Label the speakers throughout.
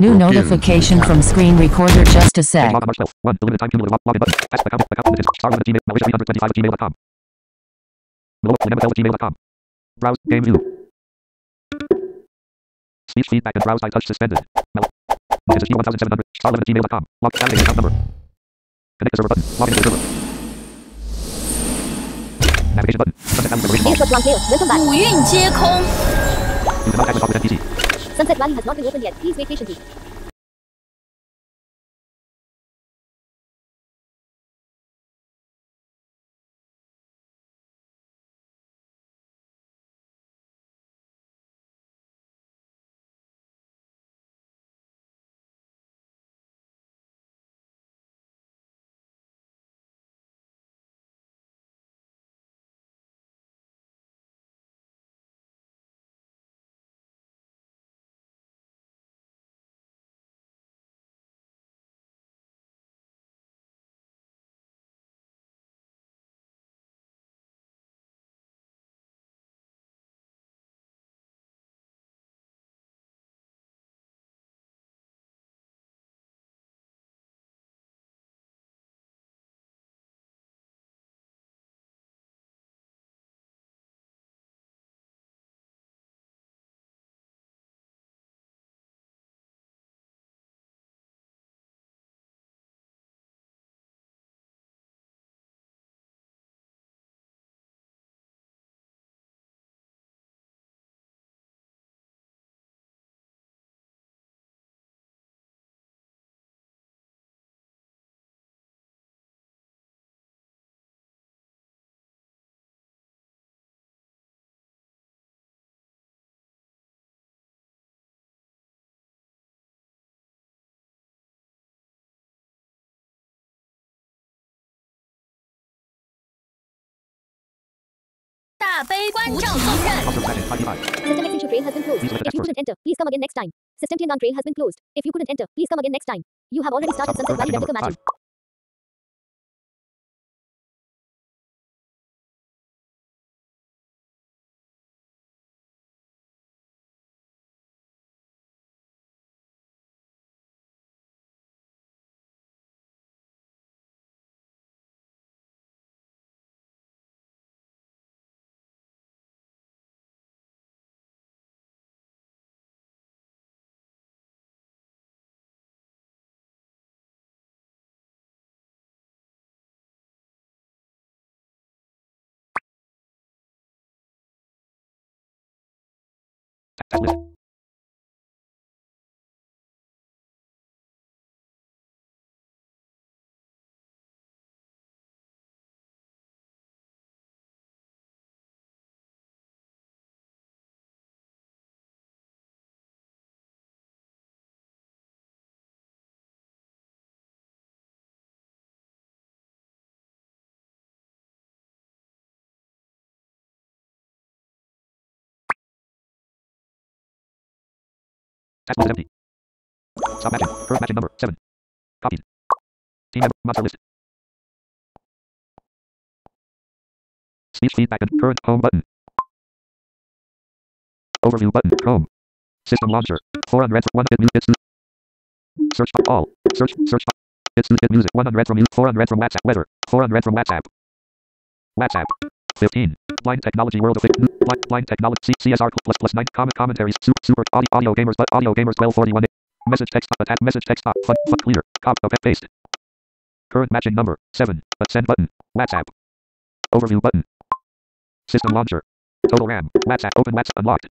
Speaker 1: New
Speaker 2: Login.
Speaker 1: notification from screen recorder just a sec.
Speaker 3: Log on March 12th. 1. Limited time cumulative log- login button. Access account. Account limited. Star limited Gmail. Malaysia 325 at gmail.com. Below. Lemon gmail.com. Browse. Game view. Speech feedback and browse by touch suspended. Mel. Messages G1700. Star limited gmail.com. Log. Validate account number. Connect to server button. Log into the server. Navigation button. Sunset Valley Liberation Mall.
Speaker 4: Airport Long Tail, welcome back.
Speaker 5: 五运皆空。
Speaker 3: Use the mouse access with NPC.
Speaker 4: Sunset Valley has not been opened yet. Please wait patiently.
Speaker 5: “大悲观照后任
Speaker 3: Custom setting. 5
Speaker 4: System exit train has been closed.
Speaker 3: Please select
Speaker 4: If you
Speaker 3: first.
Speaker 4: couldn't enter, please come again next time. System Tiandan train has been closed. If you couldn't enter, please come again next time. You have already started Sunset Valley replica matching.
Speaker 3: Task Task list is. Stop matching. Current matching number 7. Copied. Team member monster list. Speech feedback and current home button. Overview button. Chrome. System launcher. 400 one hit music. Search by all. Search search by it's hit music. 100 from you. 400 from WhatsApp. Weather. 400 from WhatsApp. WhatsApp. 15. Blind Technology World of Blind, blind Technology CSR plus plus 9 comment commentaries super, super audio, audio gamers but audio gamers 1241 message text attack message text ah, fun, fun clear cop paste. Current matching number 7 but send button WhatsApp. Overview button. System launcher. Total RAM WhatsApp open WhatsApp unlocked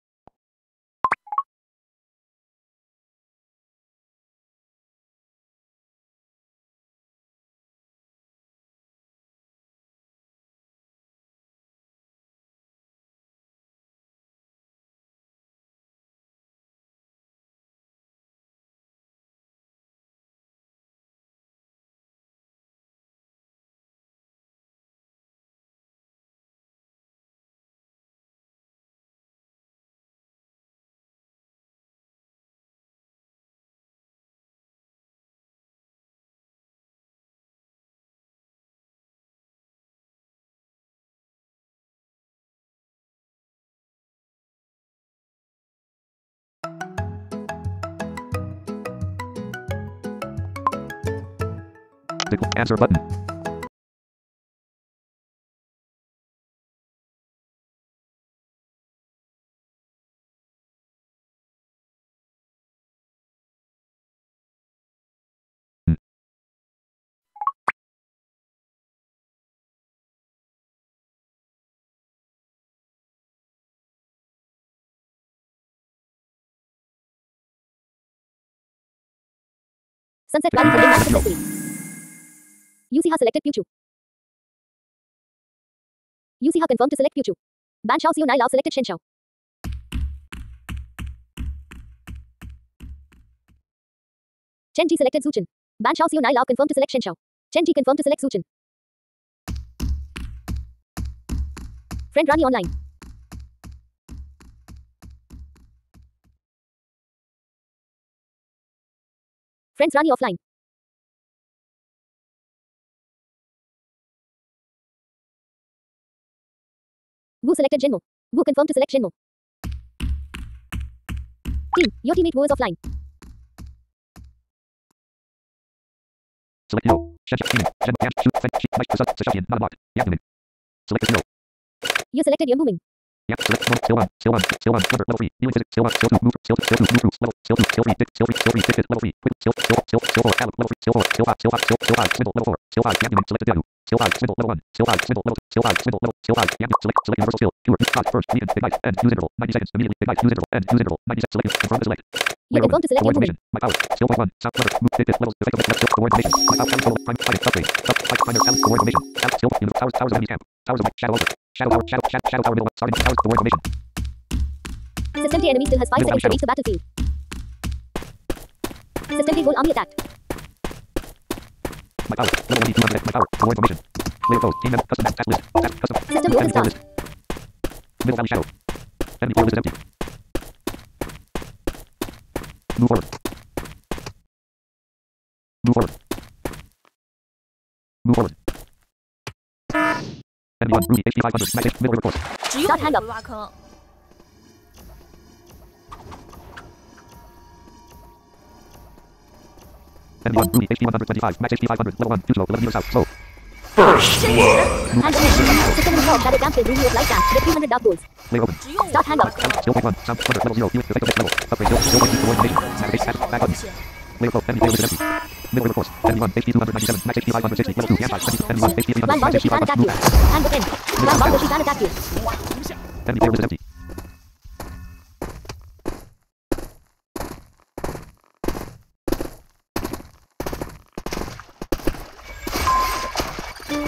Speaker 3: Answer button.
Speaker 4: Sunset Valley funding match successfully. UC has selected Pichu. UC has confirmed to select Pichu. Ban Shao Xiu Nai Lao selected Shen Shao. Chen Ji selected Zuchen. Ban Shao Xiu Nai Lao confirmed to select Shen Shao. Chen Ji confirmed to select Zuchen. Friend Rani online. Friends Rani offline. Wu selected Jinmo. Wu confirmed to select Jinmo. Team, your teammate Wu is offline.
Speaker 3: Select zero. Shen Team. Shen Yan Shu Fen Shi Nice Sus Session not marked. Yakumin. Select zero.
Speaker 4: You selected Yang Booming.
Speaker 3: Yeah, select one, skill one, skill one, skill one, number, level three, dealing physics, skill one, skill two, move, skill two, skill two, move, level, skill two, skill three, dick, skill three, skill three, fit, level three, quick, skill, skill, skill, skill four, outlook, level three, skill four, skill five, skill five, skill, skill five, swindle, level four, skill five, yakumin, select Yahoo, skill five, swindle, level one, skill five, swindle, level, skill five, swindle, level, skill five, yakumin, select, select universal skill, cure, start, first, lead, big knife, end, use interval, 90 seconds, immediately, big knife, use interval, end, use interval, 90 seconds, select, confirm select.
Speaker 4: You
Speaker 3: Layer
Speaker 4: confirmed to select
Speaker 3: information. My power. Skill point one. Sound letter. Move. Fit. Levels. Effective. Left. Skill. Avoid information. My power. Total. Prime. Fighting. Upgrade. Up. Fight. Finder. Talent. Avoid information. Talent. Skill. Unit. Towers. Towers enemy camp. Towers light. Shadow over. Shadow tower. Shadow. Shadow. Shadow tower. Middle. Starting. Towers. Avoid information.
Speaker 4: System T enemy still has 5
Speaker 3: Middle
Speaker 4: seconds to reach the battlefield. System T whole army attacked.
Speaker 3: My power. Level 1 command My power. For more information. Layer closed. Team member. Custom map. Task list. Task. Custom.
Speaker 4: System
Speaker 3: will install. Middle Valley Shadow. 74 list empty. Move forward. Move forward. Move forward. Enemy 1. Ruby. HP 500. Max. Middle river course.
Speaker 5: 只有 hang
Speaker 4: up.
Speaker 3: And one, Rooney, HP 125, max HP 500, level 1, Fuselo, 11 meters out, slow.
Speaker 5: First
Speaker 4: blood!
Speaker 5: And
Speaker 4: Second
Speaker 5: involved,
Speaker 4: rabbit
Speaker 5: dance
Speaker 3: with point 1, sound level 0. Upgrade, skill, point 2, for 1 nation. Navigate, attack, back buttons. Middle river course, enemy 1, HP 297, max HP 560, level 2, camp 5, enemy 1, HP 300,
Speaker 4: max
Speaker 3: HP 500, move back.
Speaker 4: Hand book. One bomb, Yoshi's attack you.
Speaker 3: Enemy failed is empty.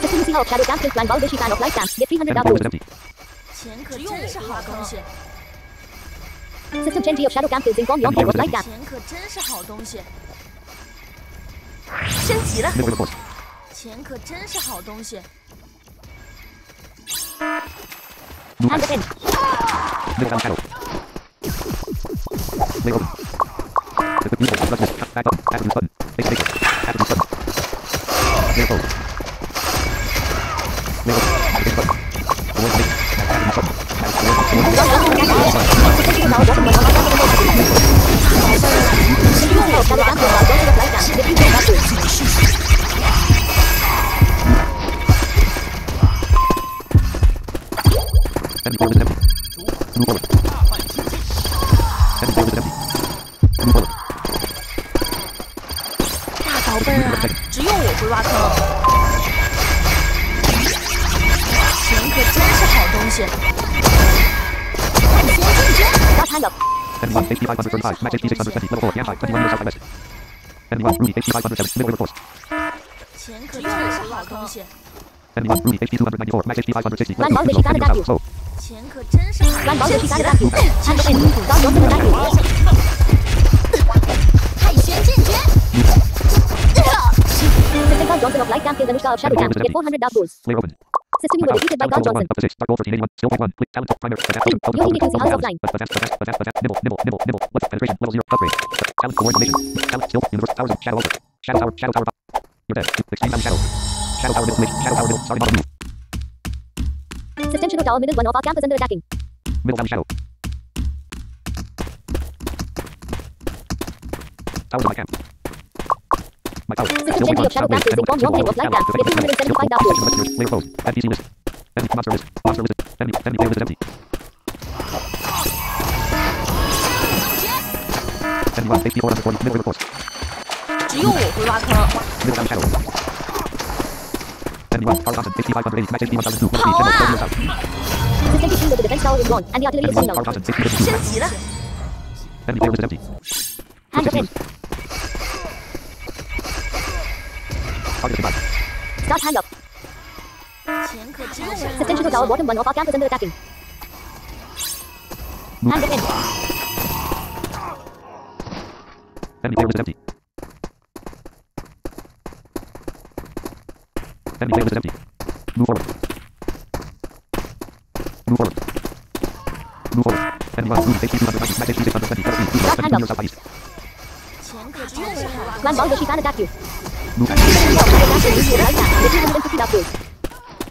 Speaker 4: 系统升级，Shadow Camps 将包含 Vision of Light
Speaker 3: Camps，300 美金。
Speaker 5: 钱可真是好东西。
Speaker 4: 系统升级，Shadow Camps 将包含 Vision of Light Camps。
Speaker 5: 钱可真是好东西。升级了。钱可真是好东西。暗的天。的暗影。前可真是好东西。前可真是好东西。
Speaker 4: Light dampkins and a shadow jam. Get 400
Speaker 3: dot boost.
Speaker 4: System you were defeated by God
Speaker 3: total 1.
Speaker 4: Johnson.
Speaker 3: Up to 6. Start goal for team 81. Skill point 1. Click talent primary.
Speaker 4: House
Speaker 3: advanced advanced advanced advanced nibble nibble nibble nibble. Left penetration level 0. Upgrade. Talent coordination. Talent skill. Universe towers of shadow over. Shadow tower. Shadow tower. You're dead. Extreme shadow. Shadow tower middle. Shadow tower middle. Bottom move.
Speaker 4: System Shadow Tower middle one of our camp is under attacking.
Speaker 3: Middle valley shadow. Towers of my camp. My power.
Speaker 4: System
Speaker 3: Skill
Speaker 4: change
Speaker 3: point
Speaker 4: of shadow
Speaker 3: 1.
Speaker 4: capsules in bomb
Speaker 3: Skill
Speaker 4: one
Speaker 3: point
Speaker 4: hang of light
Speaker 3: 1.
Speaker 4: gun. Get 275
Speaker 3: Skill
Speaker 4: downwards.
Speaker 3: point 1. Layer closed. NPC list. Enemy monster list. Monster list. Enemy enemy player list is empty. Enemy 1. HP 440. Middle river course.
Speaker 5: 只有我会挖坑。
Speaker 3: Middle down shadow. Enemy 1. Power Thompson. HP 580. Max HP 1002. Middle
Speaker 5: Power
Speaker 3: speed. General.
Speaker 5: up.
Speaker 3: Close south.
Speaker 4: System teaching with the defense tower in one and the artillery is
Speaker 3: Enemy 1.
Speaker 4: signal.
Speaker 3: Power Thompson. HP 52.
Speaker 5: 升级了，
Speaker 3: Enemy player list is empty.
Speaker 4: Hand of him. Stop hang up. Substantial tower bottom one of our camp is under attacking. Move. And in.
Speaker 3: Enemy tower is empty. Enemy tower is empty. Move forward. Move forward. Move forward. Enemy one, move, HP 290, max HP 620,
Speaker 4: LP
Speaker 3: 270, southeast.
Speaker 4: Land bomb, the Shifan attacked you.
Speaker 3: Move back.
Speaker 4: System of shadow capsules in light gun. Get 250 downwards.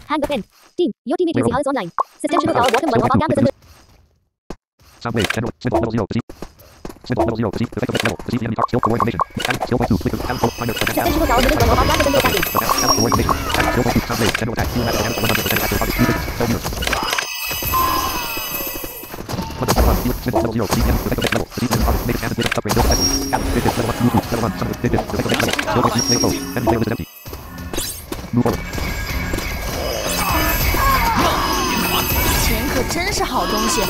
Speaker 4: Hand of him. Team, your teammate is the online. System to tower bottom one of our campus under
Speaker 3: Soundwave. General. Symbol. Level 0. Proceed. Symbol. Level 0. Proceed. Effective level. Proceed. Enemy target. Skill. For information. And skill point 2. Flicker. And full. Primary. Attack.
Speaker 4: System to tower middle one of our campus under attacking.
Speaker 3: Attack. And for information. And skill point 2. Soundwave. General attack. Human attack. 100% active target. Two seconds. 12 meters. Level 1. Symbol. Level 0. Proceed. Enemy. Effective level. Proceed. Enemy target. Make stand. With upgrade. Build cycle. Cap. Fitness. Level 1. Move. Move. Level 1. Summon. Fitness. Effective level. Skill point 2. Play close. Enemy player list is empty.
Speaker 5: 钱可真是好东西。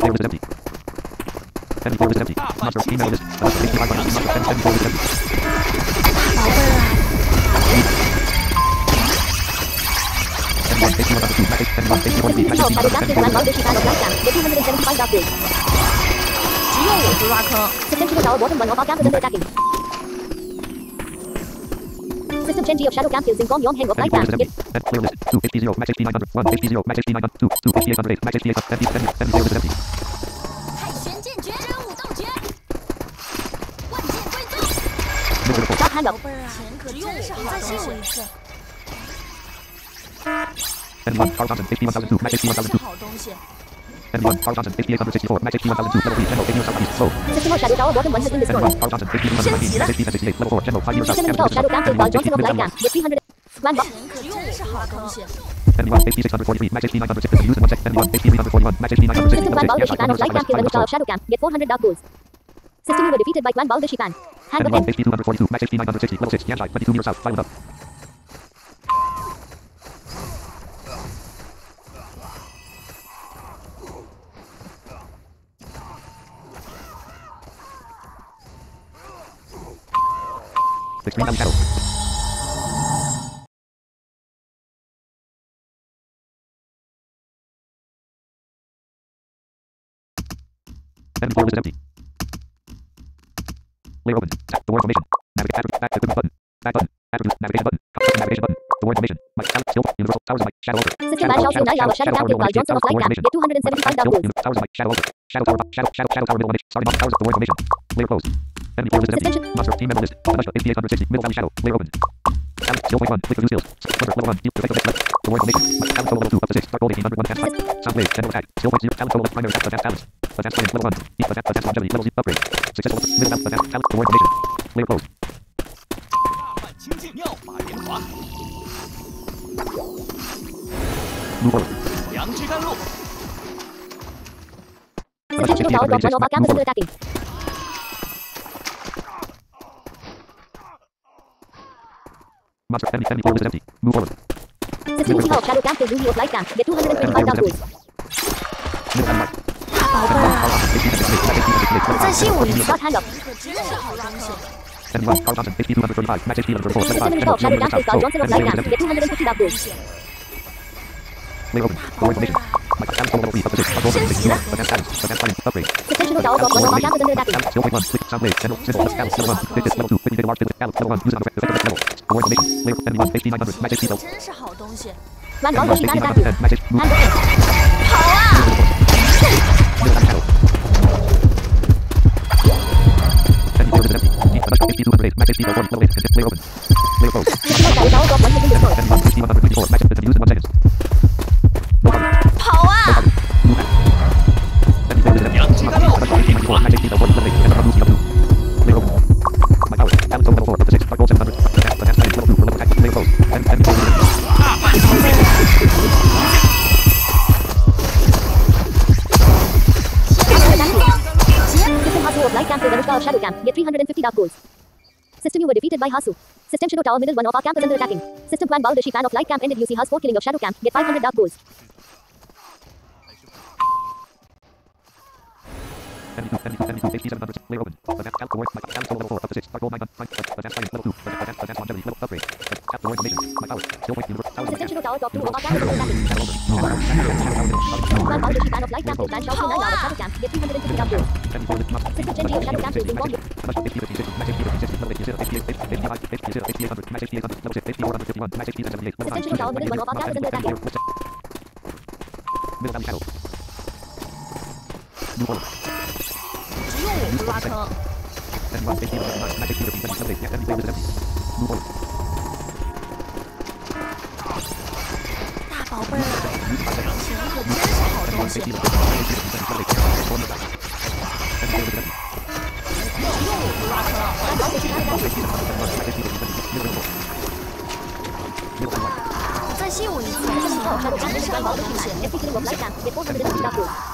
Speaker 5: 宝贝
Speaker 4: 啊！
Speaker 3: 这
Speaker 4: 是什么套
Speaker 3: 路？沙
Speaker 4: 雕技能，老子是沙雕
Speaker 5: 玩家，我出前必。真武道诀，万剑归。
Speaker 4: And System you were defeated by Clan Balder Shikan. Hand of
Speaker 3: Extreme down shadow. Player list is empty. Layer open. The word information. Navigate attribute. Back equipment button. Back button. Attribute. Navigation button. Navigation button. The word. Mic. Talent. Skill. Universal. Towers of mic. Shadow over.
Speaker 4: System man shall unite our shadow killed while Johnson of light gun. Get 275 dark goals.
Speaker 3: Towers of mic. Shadow over. Shadow tower. Shadow. Shadow. Shadow tower. Middle information. Starting off. Towers of the word information. Layer closed. Enemy player list is empty. Monster. Team member list. Anushka. HP 860. Middle valley shadow. Layer open. Talent. Skill point one. Click new skills. Level level one. Deep. Effective left. The word information. Mic. Talent solo level two. Up to six. Dark gold 1800. One advanced fight. Sound wave. General attack. Skill point zero. Talent solo left. Primary attack. Advanced talents. Advanced strength. Level one. Deep. Advanced. Advanced longevity. Level zero. Upgrade. Successful. Middle talent. Advanced talent. The word information. Layer closed.
Speaker 2: 大阪清净妙法莲华，
Speaker 3: Move forward.
Speaker 2: 良知甘露，
Speaker 4: System to tower bottom one of our campus under attacking.
Speaker 3: Monster. Enemy. Enemy player list is empty. Move forward.
Speaker 4: System to tower shadow camp killed Ruby of light gun. Get 225 dark goals.
Speaker 3: Middle and mark.
Speaker 5: 宝贝儿啊，
Speaker 3: 再
Speaker 5: 信我一次
Speaker 4: Start hand up.
Speaker 5: 钱可真是好东西。
Speaker 3: Enemy 1. Power Thompson. HP 235. Max HP 134.
Speaker 4: System to tower shadow camp killed while Johnson of light gun. Get 250 dark goals.
Speaker 3: 没
Speaker 4: 有
Speaker 3: 问
Speaker 4: 题。Thank you. By Hasu. System Shadow Tower middle one of our camp is under attacking. System plan Baldashi fan of light camp ended. See Has for killing of Shadow camp. Get 500 dark golds.
Speaker 3: Enemy 2, enemy 2, enemy 2, HP 700, layer open. Advanced count void, my count level 4, up to 6, dark gold 900, advanced science level 2, advanced, advanced longevity level upgrade. Count void formation, my power, skill point, universe, tower of my
Speaker 4: System
Speaker 3: camp.
Speaker 4: Shadow Tower top 2 of our camp is under attacking.
Speaker 3: Shadow open, shadow open, shadow
Speaker 5: 不
Speaker 3: 用我们拉车。
Speaker 5: 大宝贝儿，钱可真好东西。不
Speaker 3: 用我们拉车，来我们的宝贝。
Speaker 5: 再吸我一次，钱可真是好。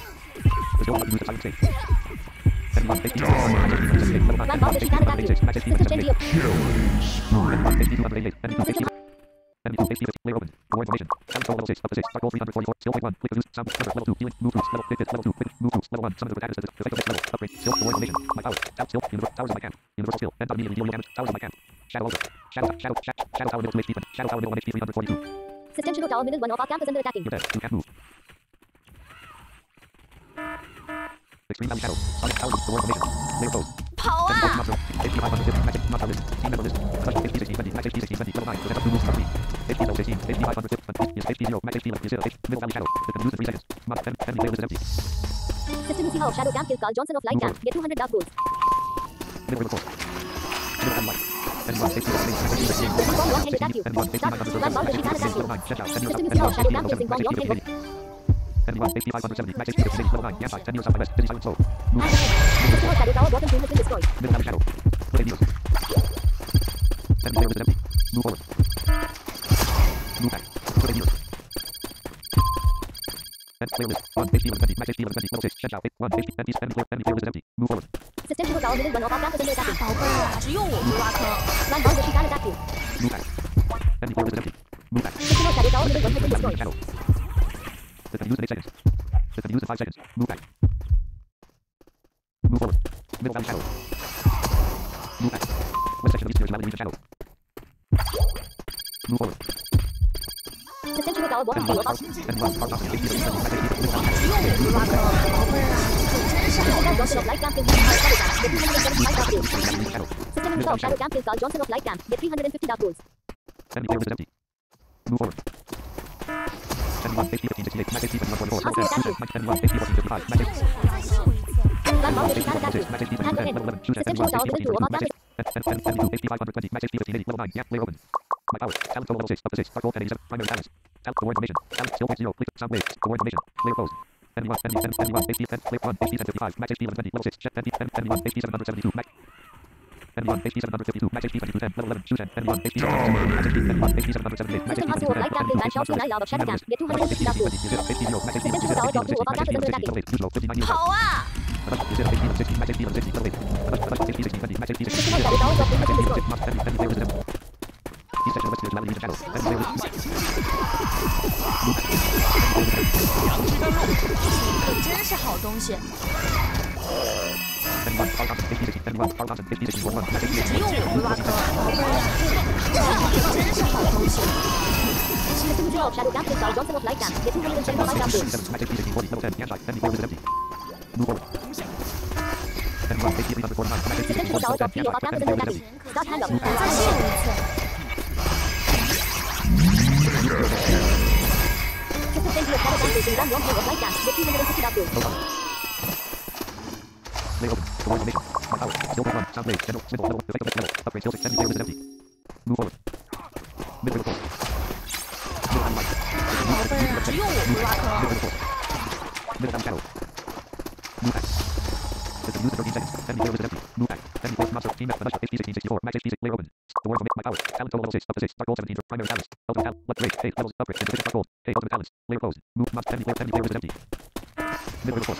Speaker 4: The
Speaker 3: skill button uses silent save. Enemy 1, HP 76, max HP 78, level 9,
Speaker 4: Plan
Speaker 3: enemy 1,
Speaker 4: Baldashi
Speaker 3: HP
Speaker 4: fan attack you.
Speaker 3: 186, max HP
Speaker 4: System Genji
Speaker 3: 78.
Speaker 4: of
Speaker 3: Enemy 1, HP 288, enemy 2, HP Enemy 2, HP, layer open. Avoid formation. Count level 6, up to 6, dark gold 344, skill point 1, click reduce, sound, cover, level 2, healing, move boost, level 50, level 2, quick, move boost, level 1, summon with added effective level, upgrade, skill, avoid formation, my power, out skill, universal, towers of my camp, universal skill, and immediately deal damage, towers of my camp, shadow over, shadow, shadow, shadow, shadow tower middle 2 HP, shadow 1 HP 342,
Speaker 4: System Shadow Tower middle one of our camp is under attacking.
Speaker 3: you're dead, you can't move. Extreme valley shadow, sonic tower, avoid formation, layer closed,
Speaker 5: 跑
Speaker 3: Enemy 1,
Speaker 5: 啊
Speaker 3: ！monster, HP 550, max, monster list, team member list, crush, HP 16, 20, max HP 16, 20, level 9, present up to boost, complete, HP level 16, HP 550, 20, is HP 0, max HP level 0, H, middle valley shadow, it can use in 3 seconds, monster, enemy player list is empty,
Speaker 4: System UC of Shadow camp kills Carl Johnson of light camp. Get 200 dark golds.
Speaker 3: middle river 4, middle valley white, enemy 1, HP 16, max HP 16,
Speaker 4: System Bomb One can attack you.
Speaker 3: enemy 1, HP
Speaker 4: Start
Speaker 3: 900,
Speaker 4: Plan Baldashi fan
Speaker 3: max
Speaker 4: attack
Speaker 3: HP
Speaker 4: you.
Speaker 3: level 9, check out, enemy
Speaker 4: System
Speaker 3: south,
Speaker 4: UC
Speaker 3: enemy
Speaker 4: of
Speaker 3: south,
Speaker 4: Shadow
Speaker 3: HP
Speaker 4: camp
Speaker 3: level
Speaker 4: kills
Speaker 3: 7,
Speaker 4: Bomb
Speaker 3: max
Speaker 4: One
Speaker 3: HP
Speaker 4: can
Speaker 3: 80, enemy 1, HP 570, max HP 58, level 9, gas side, enemy south by west, city silent soul, move,
Speaker 4: System of Shadow Tower bottom two has been destroyed.
Speaker 3: middle valley shadow, play needles, enemy player list is empty, move forward, move back, play needles, End player list, 1, HP level 20, max HP level 20, level 6, check out, 1, HP,
Speaker 5: 只有我会挖坑。
Speaker 4: Plan System
Speaker 3: used in 8 seconds. System used in 5 seconds. Move back. Move forward. Middle value shadow. Move back. West section of East Nationality region shadow. Move forward.
Speaker 4: System to valid
Speaker 3: water
Speaker 4: field. And
Speaker 3: well,
Speaker 4: our
Speaker 5: top is east of Eastern. I take east
Speaker 4: of
Speaker 5: Eastern.
Speaker 4: Johnson of Light Camp
Speaker 3: is
Speaker 4: System installed Shadow Camp is Carl Johnson of Light Camp. Get 350 dark
Speaker 3: pools. 70 there is empty. Move forward. 10, 1, 50, 15, 68, 9, 60, 1, 1,
Speaker 5: 4, 4, 10, 10, 1,
Speaker 4: 50, 14,
Speaker 3: 55,
Speaker 4: 9, 60. Run
Speaker 3: long, 50, 1,
Speaker 4: 6, 9,
Speaker 3: 60,
Speaker 4: 1,
Speaker 3: 10, 11,
Speaker 4: 2,
Speaker 3: 7, 1,
Speaker 4: 15, 14,
Speaker 3: 15, 9,
Speaker 4: 10,
Speaker 3: 10, 10, 2, 50, 520, 9, 60, 15, 80, level 9, yeah, clear open. My power, talent total level 6, up to 6, dark gold, enemy 7, primary balance. Talent, the word formation, talent, skill, 0, click, sound waves, the word formation, clear closed. Enemy 1, enemy 10, enemy 1, 50, 10, click 1, 50, 10, 55, max 60, 11, 20, level 6, chef, 10, 10, enemy 1, 50, 772, max.
Speaker 4: Hết
Speaker 3: sức mạnh! Enemy 1, Power Johnson, HP 60, enemy 1, Power Johnson, HP 60, 41, max HP
Speaker 5: 只有我会挖坑，宝贝儿啊，可真是好东西。
Speaker 4: System
Speaker 3: Power. Skill plus Move forward. Mid level four. Mid is empty. Move back. Enemy force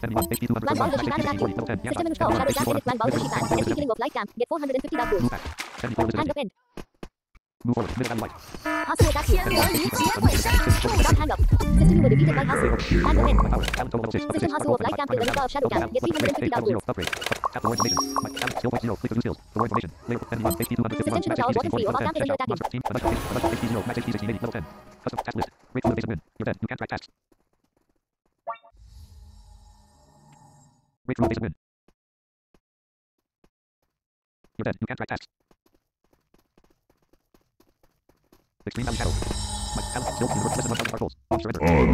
Speaker 4: Get
Speaker 3: Move forward. Middle and light
Speaker 4: you.
Speaker 3: Withdraw is a win. You're dead. You can't write text. Extreme value shadow.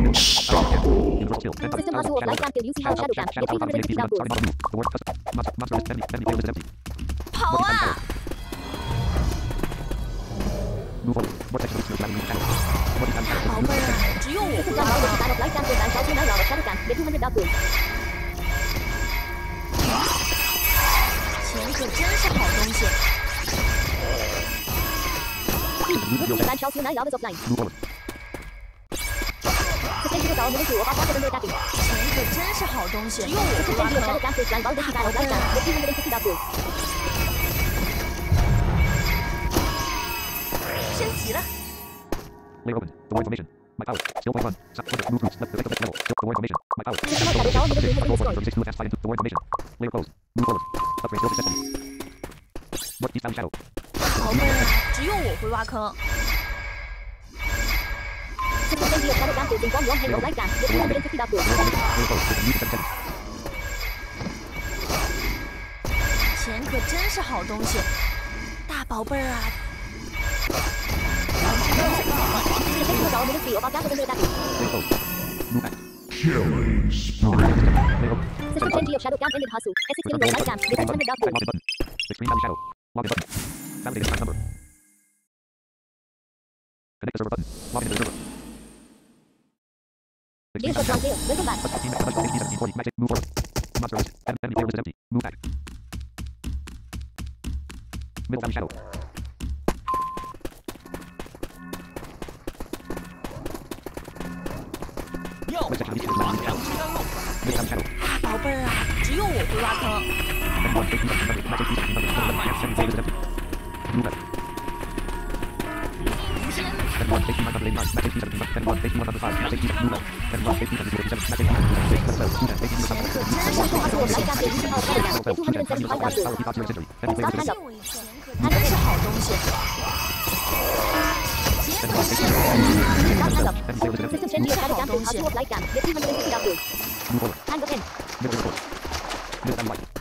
Speaker 3: Unstoppable.
Speaker 4: System module of light lamp will use how shadow camp. Get 350 down doors.
Speaker 3: The word custom. Monster, monster is empty. Empty whale is empty.
Speaker 5: Power!
Speaker 3: Move on. Vortex release
Speaker 5: your planning channel. Body time channel. Power!
Speaker 4: System down doors. Light lamp will ban shadow camp. Get 200 down
Speaker 5: doors. 可真是好东西。
Speaker 4: 蓝桥从南 đúng。这是个，大
Speaker 5: 饼。可真是好东西。的。我，
Speaker 4: 那大。
Speaker 5: 升级了。
Speaker 3: Layer open. Door information.
Speaker 5: 好笨，只有我会挖坑。
Speaker 4: 现在自己有三把斧头，光牛还有奶
Speaker 3: 敢，我直接一刀。
Speaker 5: 钱可真是好东西，大宝贝儿啊。
Speaker 4: To the.
Speaker 3: Killing spree.
Speaker 4: System entry of shadow camp ended Hasu. S6 killing of light camp. Get 600 dark rolls.
Speaker 3: Login button. Extreme Valley Shadow. Login button. Validated prime number. Connect the server button. Login into the server.
Speaker 4: From
Speaker 3: Shadow.
Speaker 4: player. Welcome back.
Speaker 3: Touch team match. Touch HP 1740. Magic. Move forward. Monster list. En- Enemy player list is empty. Move back. Middle Valley Shadow.
Speaker 5: 掉。宝贝儿啊，只有我会挖坑。还真是好东西。
Speaker 4: Dark rolls.
Speaker 3: Move forward.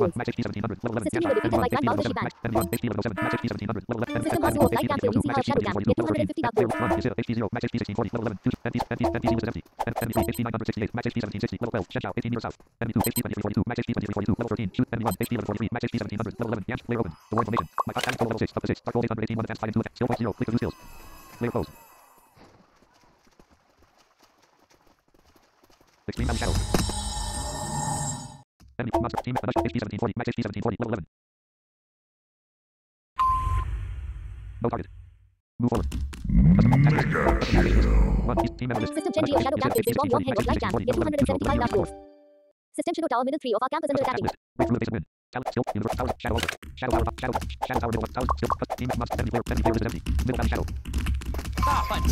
Speaker 4: 275 dark
Speaker 3: HP 1700, level 11.
Speaker 4: System were defeated by Van Baldashi ban.
Speaker 3: HP level 7, match HP 1700, level 11.
Speaker 4: System Hasu of light camp will use Shadow Camp. Get 250 dark goals.
Speaker 3: 1 is HP 0, match HP 1640, level 11. 2, NPC, NPC, NPC was empty. NPC, HP 968, match HP 1760, level 12. Shen Zhao, 18 meters south. Enemy 2, HP 2342, match HP 2342, level 13. Shoot, enemy 1, HP level 43, match HP 1700, level 11. Yash, layer open. The war information. My class level 6, up to 6. Dark gold 818, 1 advanced 5 into attack. Skill point 0, click to new skills. Layer close. Extreme Shadow. Menu. Monster. Team. HP 1740. Max HP 1740. Level 11. No target. Move forward. Mega kill. One piece. Team member list.
Speaker 4: System Gen Shadow Gap is long long hand of jam in 275 last rules. System Shadow Tower minute 3 of our campus under attack.
Speaker 3: Wait for the basic win. Shadow, skill, universe, thousand, shadow, shadow, power, shadow, shadow, power, middle, thousand, skill, cut, team, must, seventy, clear, seventy, clear, is empty, middle, down, shadow.
Speaker 2: Ah, but...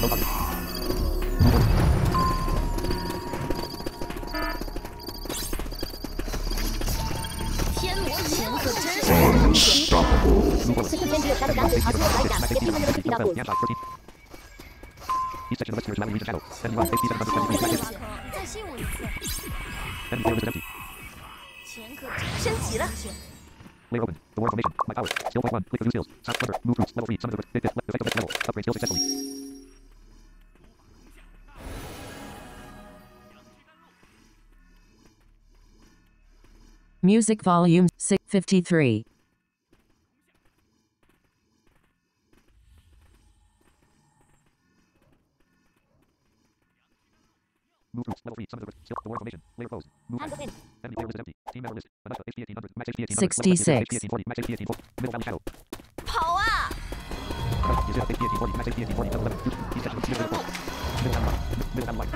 Speaker 3: No target. Upgrade skills successfully.
Speaker 1: Music volume 653.
Speaker 3: Move roots. Level 3. Summon the skill. The war information. Layer close. Move
Speaker 4: Hand of.
Speaker 3: Enemy player list is empty. Team member list. Manush HP 1800. Match HP 1800.
Speaker 1: 66.
Speaker 3: HP 1840. Match HP 1840. Middle valley shadow.
Speaker 5: 跑啊
Speaker 3: ！Manush is HP 1840. Match HP 1840. Level 11. East section of middle course. Middle down line. Middle down line.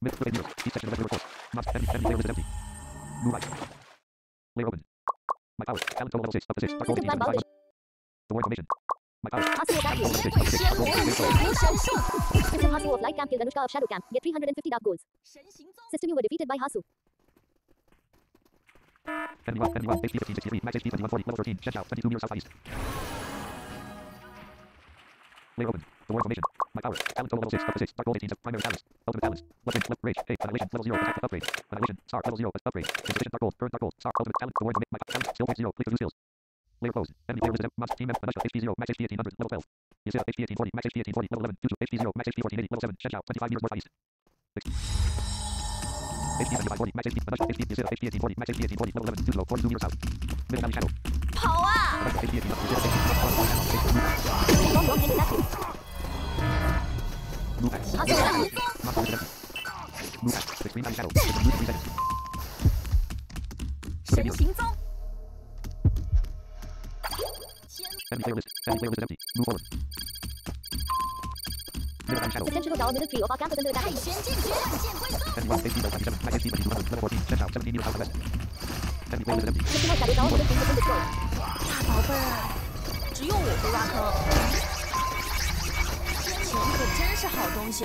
Speaker 3: Mid with mirrors. East section of middle course. Must enemy enemy player list is empty. Move right. Layer open. My power. Talent level 6. Up to 6.
Speaker 4: Start rolling.
Speaker 3: Five
Speaker 4: buttons.
Speaker 3: The war formation. My power.
Speaker 4: Talent Hasu of Light Camp killed Anushka of Shadow Camp. Get 350 dark goals. System you were defeated by Hasu.
Speaker 3: Enemy 1, enemy 1, HP 15, 63, max HP 2140, level 13, Shen Chao, 22 meters southeast. Layer open. The war information. My power. Talent total level 6, up to 6, dark gold 18, primary talents, ultimate talents, left range, left rage, hey, annihilation, level 0, attack, upgrade, annihilation, star, level 0, upgrade, insufficient dark gold, current dark gold, star, ultimate talent, the war information, my talent, skill point 0, click to new skills. Layer closed. Enemy player listed, must, team member, Manushka, HP 0, match HP 1800, level 12. Yasir, HP 1840, match HP 1840, level 11, Juju, HP 0, match HP 1480, level 7, Shen Zhao, 25 meters. HP 7540, match HP, Manushka, HP, Yasir, HP 1840, match HP 1840, level 11, Juju, 42 meters south. Middle valley shadow.
Speaker 5: 跑啊！鲁班鲁班鲁班钱可真是好东西。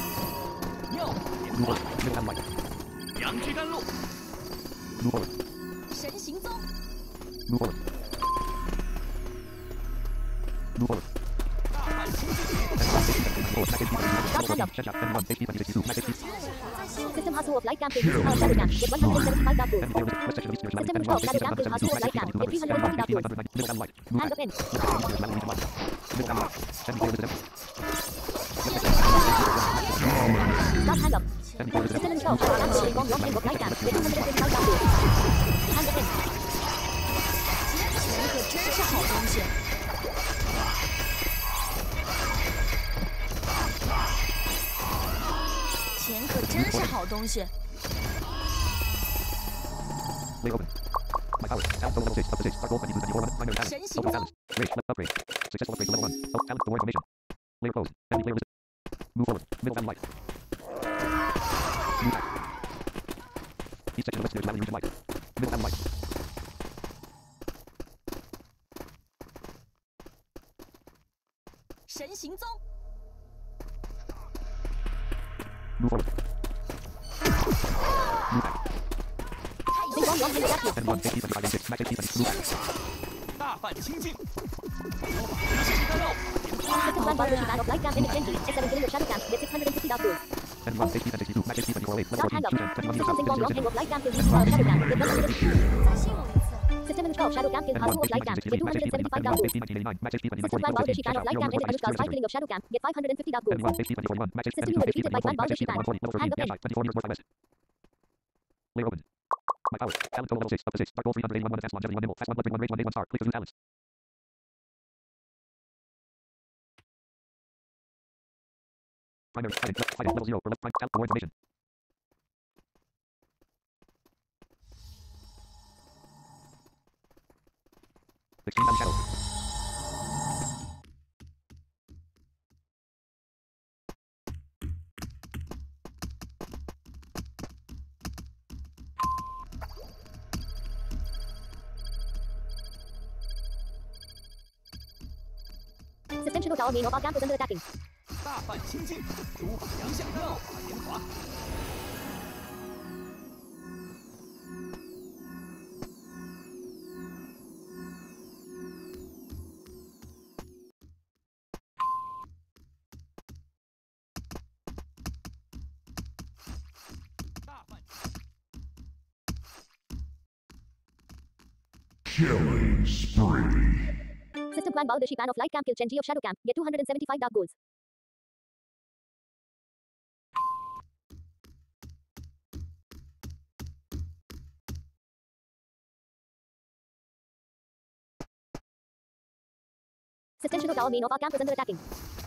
Speaker 3: 这他妈的！
Speaker 2: 阳气甘露，
Speaker 3: 落，
Speaker 5: 神行踪，
Speaker 2: 落，落。
Speaker 4: System has to have light camping.
Speaker 5: 钱可真是好东西。神行。
Speaker 3: Each section of the stairs is to light. Middle and light. Move forward. Move back.
Speaker 4: And one, eight, seven, five,
Speaker 3: and six. Max, eight, seven, move back.
Speaker 2: 大范清净，不要干扰。
Speaker 4: Second one, bottom of the bag of light gun in the 20, 7 millimeter shadow gun with 650
Speaker 3: dot 2. And one sixty seventy two. Matches sequence
Speaker 4: four
Speaker 3: eight.
Speaker 4: Level fourteen.
Speaker 3: Two ten.
Speaker 4: System sync wall roll
Speaker 3: and
Speaker 4: wolf light down to use world shadow
Speaker 5: down. With one hundred
Speaker 4: System
Speaker 3: and control
Speaker 4: shadow
Speaker 3: camp
Speaker 4: is
Speaker 3: possible light
Speaker 4: camp.
Speaker 3: With
Speaker 4: two
Speaker 3: hundred and seventy five down.
Speaker 4: System plan wall sheet of light camp ended Anushka's cycling of shadow camp. Get
Speaker 3: five hundred and fifty down.
Speaker 4: System you were defeated by
Speaker 3: one
Speaker 4: wall
Speaker 3: sheet band.
Speaker 4: Hand up
Speaker 3: end. Layer open. My power. Talent total level 6 up to 6. Dark gold 381 1 defense longevity 1 nimble. Fast 1 blood 1 rage 1 day 1 star. Click to view talents. Primary fighting. Left fighting. Level 0. Or left. Talent more information. Extreme and shadow.
Speaker 4: Shadow tower main of is under attacking.
Speaker 2: 大范清净，诸法扬相，妙法年华。 大范
Speaker 6: Killing spree.
Speaker 4: System plan Bao Deshi fan of light cam kill Chenji of shadow cam. Get 275 dark golds. Shadow tower main of our camp is under attacking.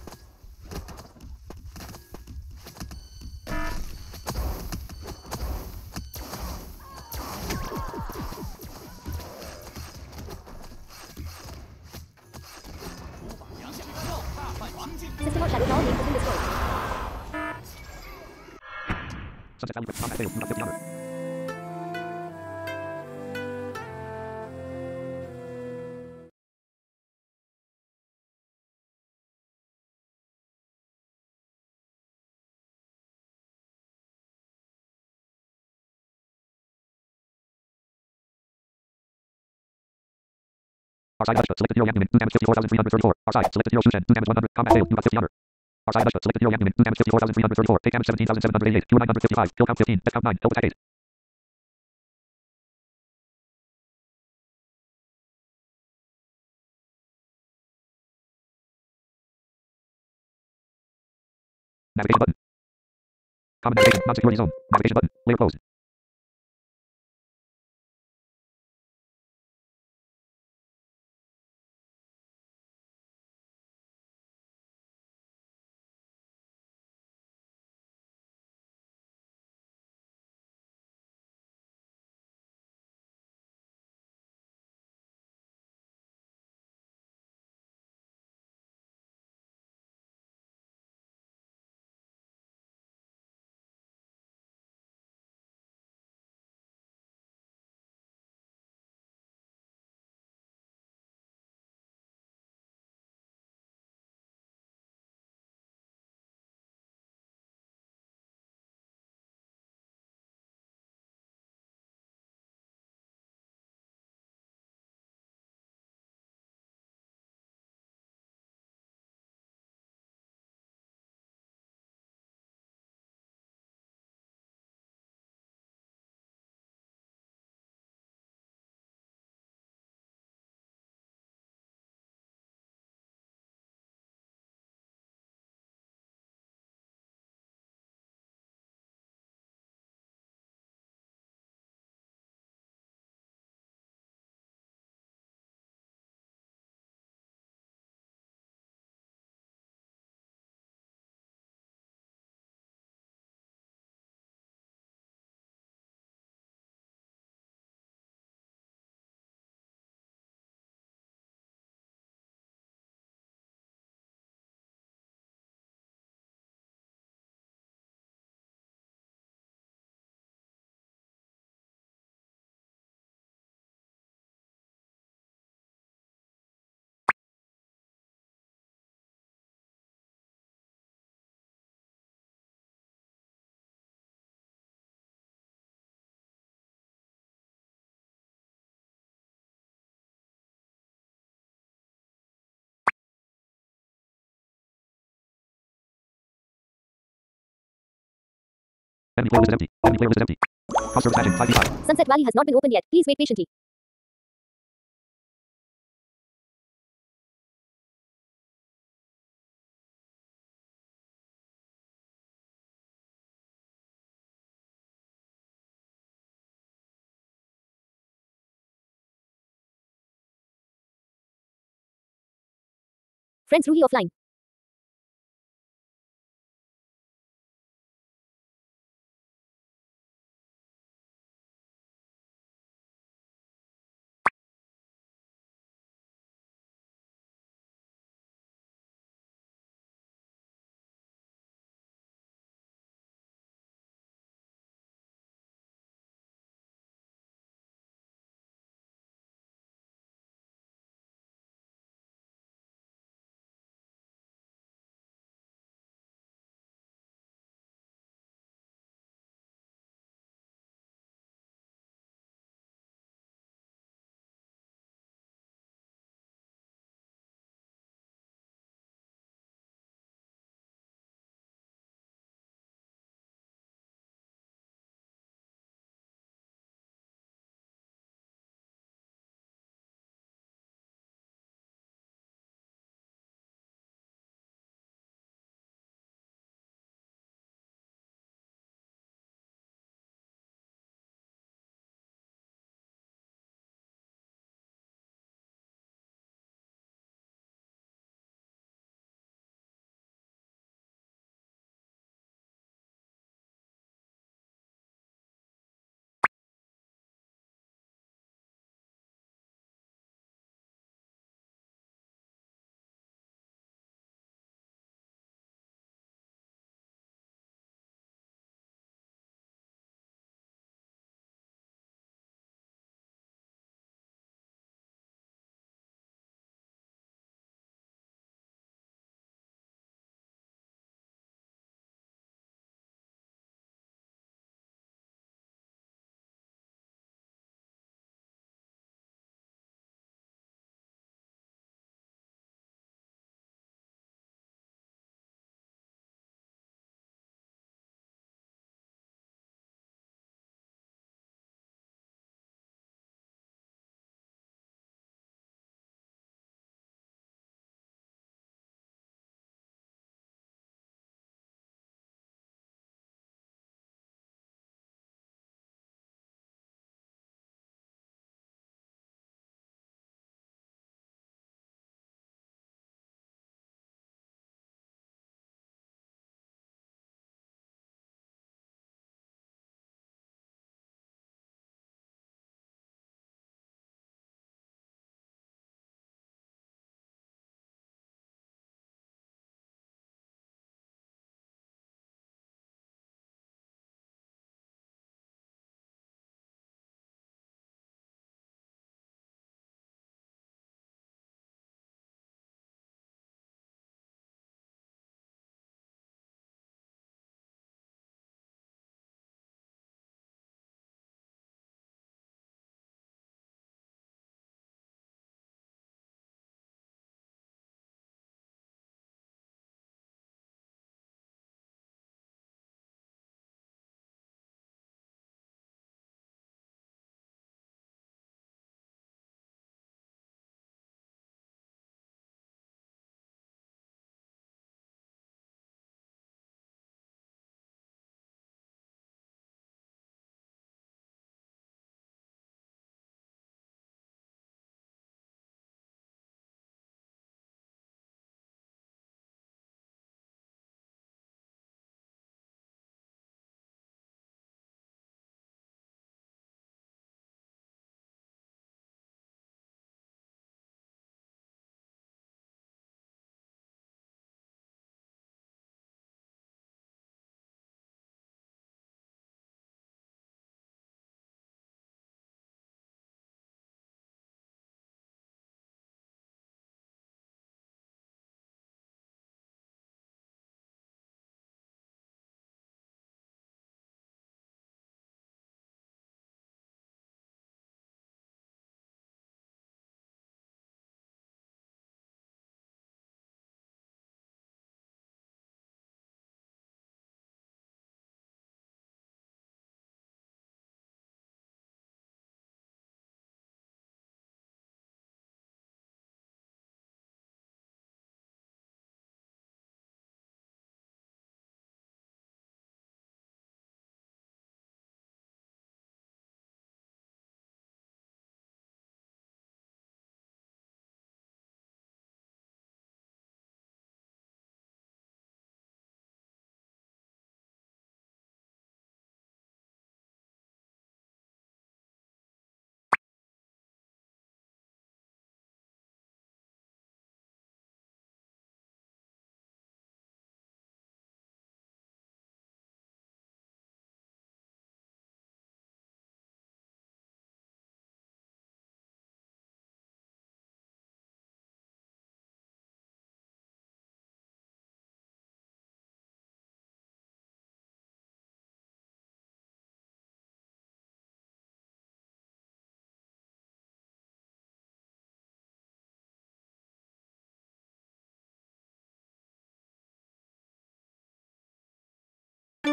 Speaker 3: Our side select zero Yang Newman, do damage 54,334. Our side, select the zero Shushan, do damage 100. Combat failed. Do not 50 honor. Our side select zero Yang Newman, do damage 54,334. Take damage 17,788. Cure 955. Kill count 15. Death count 9. Health attack 8. Navigation button. Common navigation. Non-security zone. Navigation button. Layer closed. Enemy player is empty. Enemy player is empty. House service matching 5v5.
Speaker 4: Sunset Valley has not been opened yet. Please wait patiently. Friends Ruhi offline.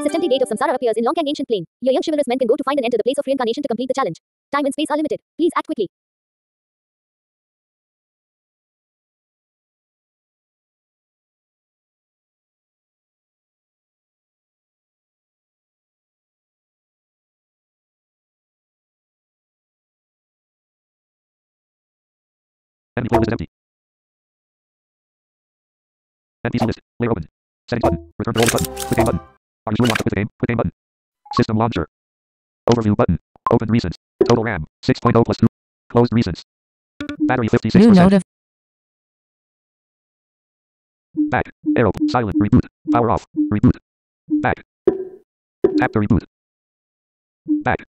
Speaker 4: System gate of Samsara appears in long and ancient plane. Your young chivalrous men can go to find and enter the place of reincarnation to complete the challenge. Time and space are limited. Please act quickly.
Speaker 3: NPC list is empty. NPC list. Layer open. Settings button. Return to button. Game button. Are you want the game? Quit game button. System launcher. Overview button. Open recents. Total RAM. 6.0 plus 2. Closed recents. Battery 56%.
Speaker 1: New notif.
Speaker 3: Back. Arrow. Silent. Reboot. Power off. Reboot. Back. Tap to reboot. Back.